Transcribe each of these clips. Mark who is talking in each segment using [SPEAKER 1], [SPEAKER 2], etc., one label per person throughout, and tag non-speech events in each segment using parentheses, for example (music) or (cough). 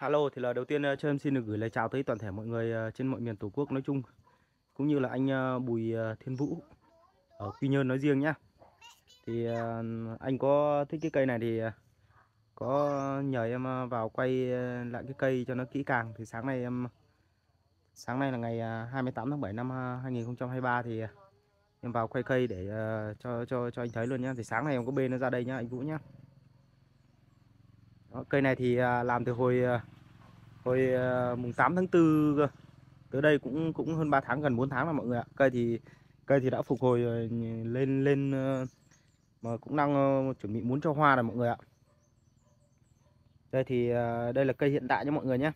[SPEAKER 1] Hello, thì lời đầu tiên ờ, cho em xin được gửi lời chào tới toàn thể mọi người ờ, trên mọi miền Tổ quốc nói chung cũng như là anh ờ, Bùi Thiên Vũ ở Quy Nhơn nói riêng nhá. Thì anh có thích cái cây này thì có nhờ em vào quay lại cái cây cho nó kỹ càng thì sáng nay em sáng nay là ngày 28 tháng 7 năm 2023 thì em vào quay cây để cho cho cho anh thấy luôn nhá. Thì sáng nay em có bê nó ra đây nhá anh Vũ nhá. Đó, cây này thì à, làm từ hồi à, hồi à, mùng 8 tháng 4. Tới đây cũng cũng hơn 3 tháng gần 4 tháng rồi mọi người ạ. Cây thì cây thì đã phục hồi lên lên mà cũng đang chuẩn bị muốn cho hoa rồi mọi người ạ. Đây thì đây là cây hiện tại nhé mọi người nhé.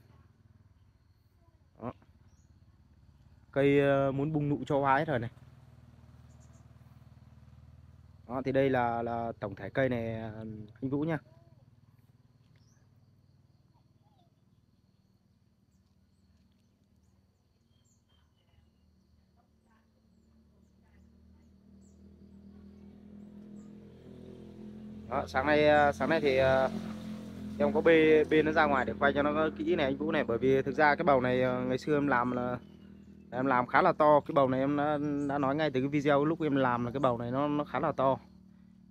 [SPEAKER 1] Đó. Cây muốn bung nụ cho hoa hết rồi này. Đó thì đây là là tổng thể cây này anh Vũ nha Đó, sáng nay à, sáng nay thì à, em có bê bê nó ra ngoài để quay cho nó kỹ này anh Vũ này. Bởi vì thực ra cái bầu này à, ngày xưa em làm là em làm khá là to. Cái bầu này em đã, đã nói ngay từ cái video lúc em làm là cái bầu này nó nó khá là to.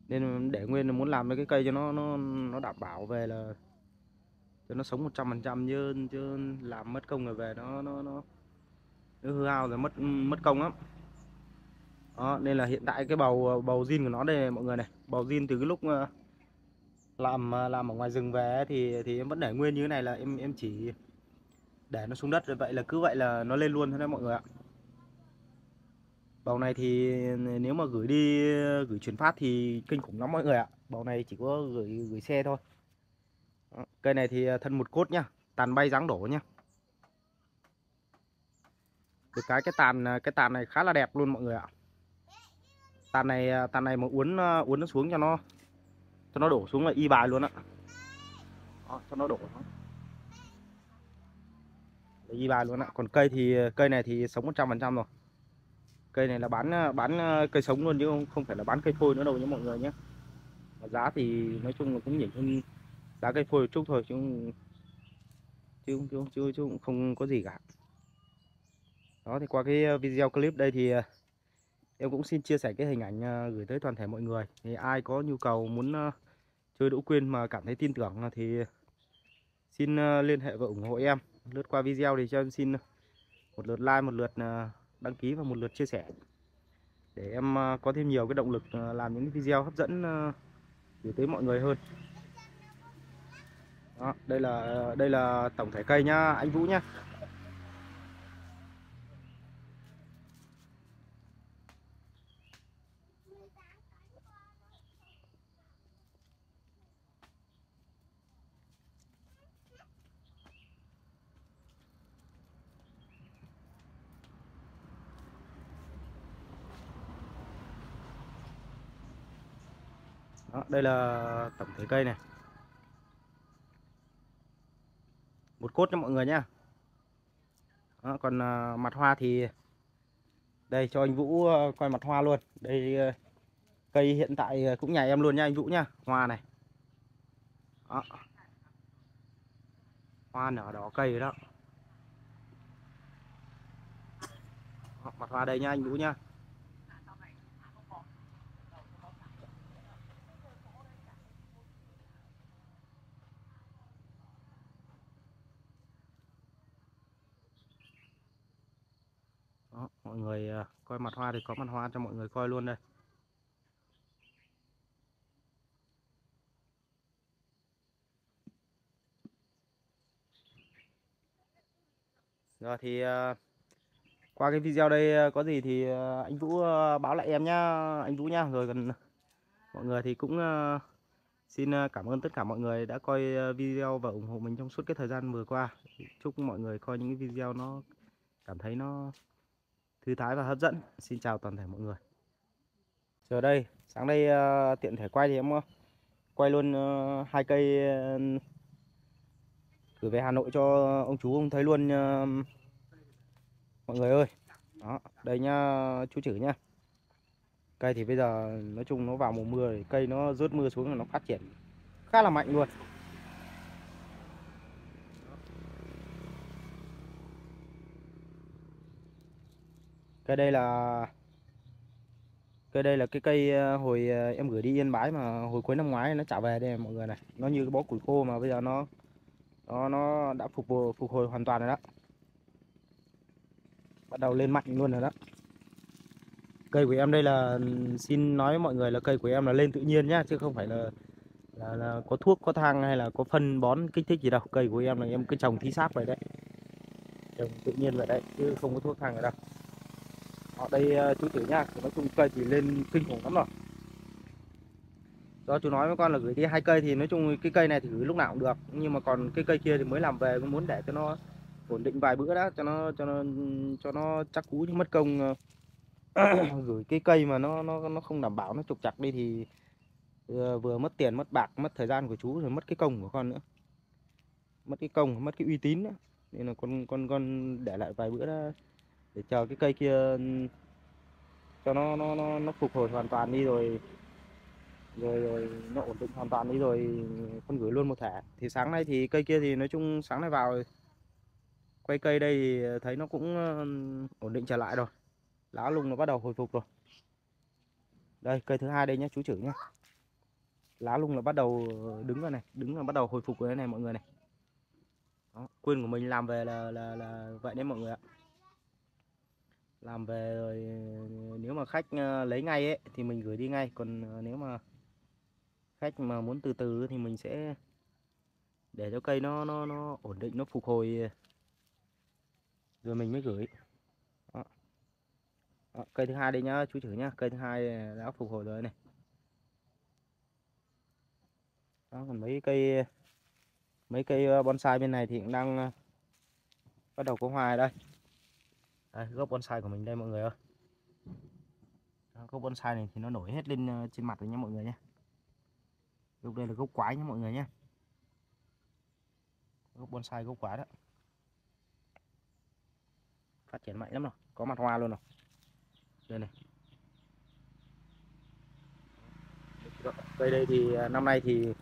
[SPEAKER 1] Nên để nguyên là muốn làm cái cây cho nó nó nó đảm bảo về là cho nó sống 100% chứ chứ làm mất công rồi về nó nó nó, nó hư hao rồi mất mất công lắm. Đó, nên là hiện tại cái bầu bầu zin của nó đây này, mọi người này. Bầu zin từ cái lúc làm ờ, làm ở ngoài rừng về thì thì em vẫn để nguyên như thế này là em em chỉ để nó xuống đất. Rồi vậy là cứ vậy là nó lên luôn thôi đấy mọi người ạ. Bầu này thì nếu mà gửi đi, gửi chuyển phát thì kinh khủng lắm mọi người ạ. Bầu này chỉ có gửi gửi xe thôi. Cây này thì ờ, thân một cốt nhá, tàn bay dáng đổ nhá. Được cái cái tàn ờ, cái tàn này khá là đẹp luôn mọi người ạ. Tàn này tàn này mà uốn uốn nó xuống cho nó cho nó đổ xuống là y bài luôn á. Đó, cho nó đổ xuống. Y bài luôn ạ còn cây thì cây này thì sống 100% rồi. Cây này là bán bán ờ, cây sống luôn chứ không, không phải là bán cây phôi nữa đâu nhé mọi người nhé. Và giá thì nói chung là cũng nhỉnh hơn giá cây phôi chút thôi chứ không- chứ chứ, chứ, chứ cũng không có gì cả. Đó thì qua cái ờ, video clip đây thì ờ, em cũng xin chia sẻ cái hình ảnh ờ, gửi tới toàn thể mọi người. Thì ai có nhu cầu muốn ờ, chơi đỗ quyên mà cảm thấy tin tưởng ờ, thì xin liên hệ và ủng hộ em. Lướt qua video thì cho em xin một lượt like một lượt đăng ký và một lượt chia sẻ. Để em có thêm nhiều cái động lực làm những video hấp dẫn gửi tới mọi người hơn. Đó, đây là đây là tổng thể cây nhá anh Vũ nhá. Đó, đây là tổng thể cây này. Một cốt cho mọi người nhá. Đó, còn à, mặt hoa thì đây cho anh Vũ à, coi mặt hoa luôn. Đây à, cây hiện tại cũng nhà em luôn nha anh Vũ nhá hoa này. Đó. hoa nở đỏ cây đó. đó mặt hoa đây nha anh Vũ nhá Đó, mọi người à, coi mặt hoa thì có mặt hoa cho mọi người coi luôn đây. Rồi thì à, qua cái video đây à, có gì thì anh Vũ báo lại em nhá, anh Vũ nhá. Rồi còn mọi người thì cũng xin cảm ơn tất cả mọi người đã coi video và ủng hộ mình trong suốt cái thời gian vừa qua. Chúc mọi người coi những cái video nó cảm thấy nó thư thái và hấp dẫn. Xin chào toàn thể mọi người. Giờ đây, sáng đây uh, ờ, tiện thể quay thì em quay luôn uh, hai cây uh, gửi về Hà Nội cho ông chú ông thấy luôn uh, mọi người ơi. Đó, đây nhá chú chử nhá. Cây thì bây giờ nói chung nó vào mùa mưa cây nó rớt mưa xuống là nó phát triển khá là mạnh luôn. Cây đây là cây đây là cái cây ờ, hồi ờ, em gửi đi Yên Bái mà hồi cuối năm ngoái nó trả về đây mọi người này. Nó như cái bó củi khô mà bây giờ nó nó nó đã phục hồi, phục hồi hoàn toàn rồi đó. Bắt đầu lên mạnh luôn rồi đó. Cây của em đây là xin nói với mọi người là cây của em là lên tự nhiên nhá chứ không phải là là, là có thuốc có thang hay là có phân bón kích thích gì đâu. Cây của em là em cứ trồng thí xác vậy đấy. Trồng tự nhiên vậy đấy chứ không có thuốc thang ở đâu ở đây ờ, chú tiểu nha nói chung cây thì lên kinh khủng lắm rồi. Do chú nói với con là gửi đi hai cây thì nói chung cái cây này thì gửi lúc nào cũng được. Nhưng mà còn cái cây kia thì mới làm về muốn để cho nó ổn định vài bữa đã cho nó cho nó cho nó chắc cú chứ mất công ờ, (coughs) gửi cái cây mà nó nó nó không đảm bảo nó trục chặt đi thì vừa, vừa mất tiền mất bạc mất thời gian của chú rồi mất cái công của con nữa. Mất cái công mất cái uy tín nữa. Nên là con con con để lại vài bữa đã để chờ cái cây kia ừ, cho nó nó nó, nó phục hồi hoàn toàn đi rồi rồi rồi nó ổn định hoàn toàn đi rồi con gửi luôn một thẻ. Thì sáng nay thì cây kia thì nói chung sáng nay vào quay cây đây thì thấy nó cũng ừ, ổn định trở lại rồi. Lá lùng nó bắt đầu hồi phục rồi. Đây cây thứ hai đây nhé chú chữ nhé lá lung là bắt đầu đứng rồi này đứng là bắt đầu hồi phục rồi này mọi người này. Đó, quyền của mình làm về là là là vậy đấy mọi người ạ làm về rồi ờ, nếu mà khách ờ, lấy ngay ấy thì mình gửi đi ngay. Còn ờ, nếu mà khách mà muốn từ từ thì mình sẽ để cho cây nó nó nó ổn định nó phục hồi. Rồi mình mới gửi. Đó. Đó, cây thứ hai đây nhá chú chử nhá. Cây thứ hai đã phục hồi rồi này. Đó, còn mấy cây mấy cây bonsai bên này thì cũng đang bắt đầu có hoa đây. À, đây, gốc bonsai của mình đây mọi người ơi. Gốc bonsai này thì nó nổi hết lên ờ, trên mặt rồi nhé mọi người nhé gốc đây là gốc quái nhé mọi người nhé gốc bonsai gốc quái đó. Phát triển mạnh lắm rồi có mặt hoa luôn rồi. Đây này. Cây đây thì à, năm nay thì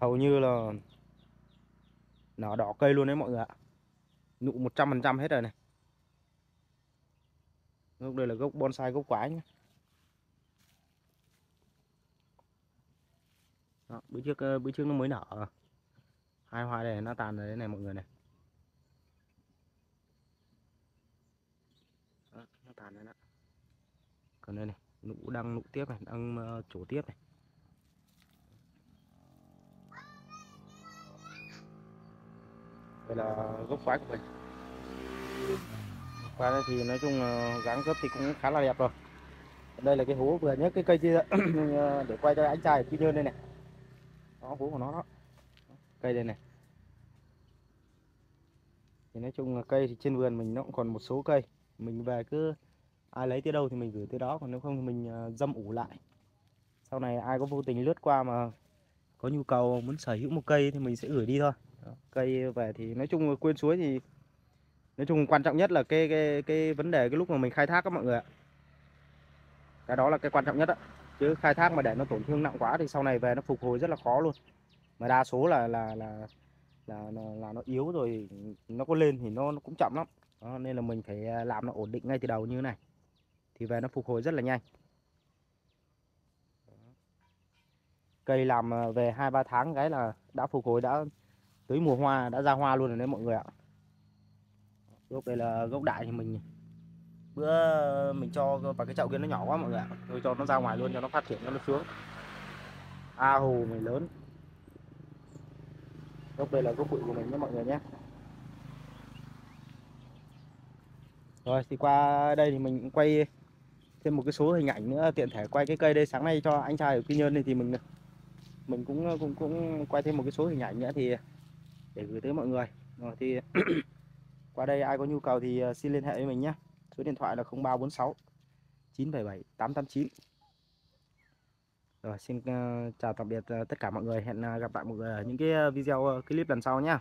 [SPEAKER 1] hầu như là nở đỏ cây luôn đấy mọi người ạ. Nụ 100% hết rồi này gốc đây là gốc bonsai gốc quái nhé Đó, bữa trước ờ, bữa trước nó mới nở. Hai hoa này nó tàn rồi đấy này mọi người này. Đó, nó tàn rồi đó. Còn đây này nụ đang nụ tiếp này đang uh, ờ, tiếp này. Đây là gốc quái của mình qua đây thì nói chung là dáng dấp thì cũng khá là đẹp rồi. Đây là cái hố vừa nhất, cái cây kia. (clears throat) Ờ, để quay cho anh trai ở quy nhơn đây này. Đó, hố của nó đó. Cây đây này. Thì nói chung là cây thì trên vườn mình nó cũng còn một số cây. Mình về cứ ai lấy tới đâu thì mình gửi tới đó, còn nếu không thì mình ờ, dâm ủ lại. Sau này ai có vô tình lướt qua mà có nhu cầu muốn sở hữu một cây thì mình sẽ gửi đi thôi. Cây về thì nói chung là quên suối thì nói chung quan trọng nhất là cái cái cái vấn đề cái lúc mà mình khai thác các mọi người ạ. Cái đó là cái quan trọng nhất á. Chứ khai thác mà để nó tổn thương nặng quá thì sau này về nó phục hồi rất là khó luôn. Mà đa số là là là là, là, là nó yếu rồi nó có lên thì nó, nó cũng chậm lắm. Đó, nên là mình phải à, làm nó ổn định ngay từ đầu như thế này. Thì về nó phục hồi rất là nhanh. Cây làm à, về hai ba tháng cái là đã phục hồi đã tới mùa hoa đã ra hoa luôn rồi đấy mọi người ạ gốc đây là gốc đại thì mình bữa mình cho và cái chậu kia nó nhỏ quá mọi người ạ. Tôi cho nó ra ngoài luôn cho nó phát triển, cho nó xuống. A hồ mình lớn. Gốc đây là gốc bụi của mình nhé mọi người nhé. Rồi, thì qua đây thì mình cũng quay thêm một cái số hình ảnh nữa, tiện thể quay cái cây đây sáng nay cho anh trai ở quy nhơn này thì mình mình cũng cũng cũng quay thêm một cái số hình ảnh nữa thì để gửi tới mọi người. Rồi, thì (clears throat) qua đây ai có nhu cầu thì ờ, xin liên hệ với mình nhé. Số điện thoại là 0346 977 889 rồi, xin ờ, chào tạm biệt ờ, tất cả mọi người. Hẹn gặp lại mọi người ở những cái video clip lần sau nhé